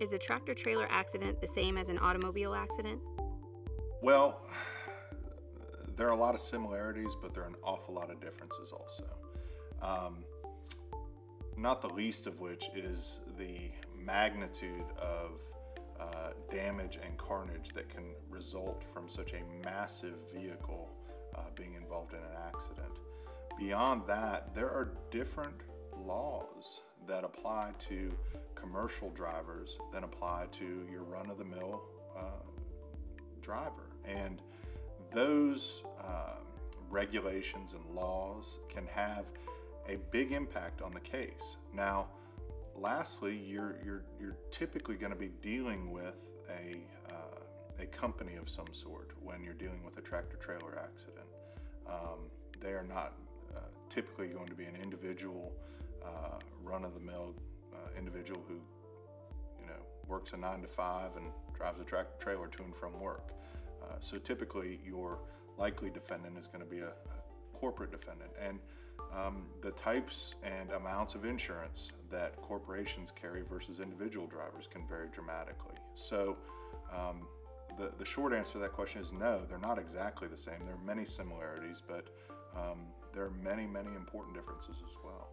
Is a tractor trailer accident the same as an automobile accident? Well, there are a lot of similarities, but there are an awful lot of differences also. Um, not the least of which is the magnitude of uh, damage and carnage that can result from such a massive vehicle uh, being involved in an accident. Beyond that, there are different laws that apply to commercial drivers than apply to your run-of-the-mill uh, driver. And those uh, regulations and laws can have a big impact on the case. Now, lastly, you're, you're, you're typically going to be dealing with a, uh, a company of some sort when you're dealing with a tractor trailer accident. Um, they are not uh, typically going to be an individual, uh, run of the mill uh, individual who you know, works a nine to five and drives a tractor trailer to and from work. Uh, so typically your likely defendant is going to be a, a corporate defendant. And um, the types and amounts of insurance that corporations carry versus individual drivers can vary dramatically. So um, the, the short answer to that question is no, they're not exactly the same. There are many similarities, but um, there are many, many important differences as well.